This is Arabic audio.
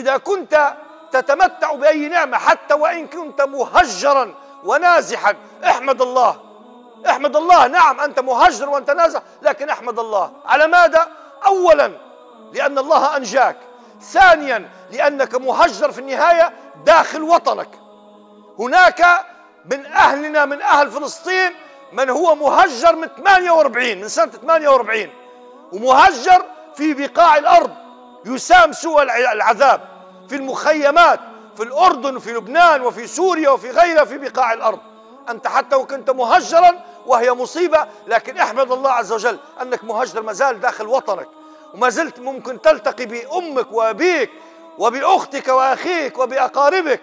إذا كنت تتمتع بأي نعمة حتى وإن كنت مهجرا ونازحا. احمد الله احمد الله نعم أنت مهجر وأنت نازح لكن احمد الله. على ماذا؟ أولا لأن الله أنجاك. ثانيا لأنك مهجر في النهاية داخل وطنك. هناك من أهلنا من أهل فلسطين من هو مهجر من 48 من سنة 48 ومهجر في بقاع الأرض يسام سوء العذاب. في المخيمات في الأردن وفي لبنان وفي سوريا وفي غيرها في بقاع الأرض. أنت حتى وكنت مهجرا وهي مصيبة لكن احمد الله عز وجل أنك مهجر ما زال داخل وطنك وما زلت ممكن تلتقي بأمك وأبيك وبأختك وأخيك وبأقاربك.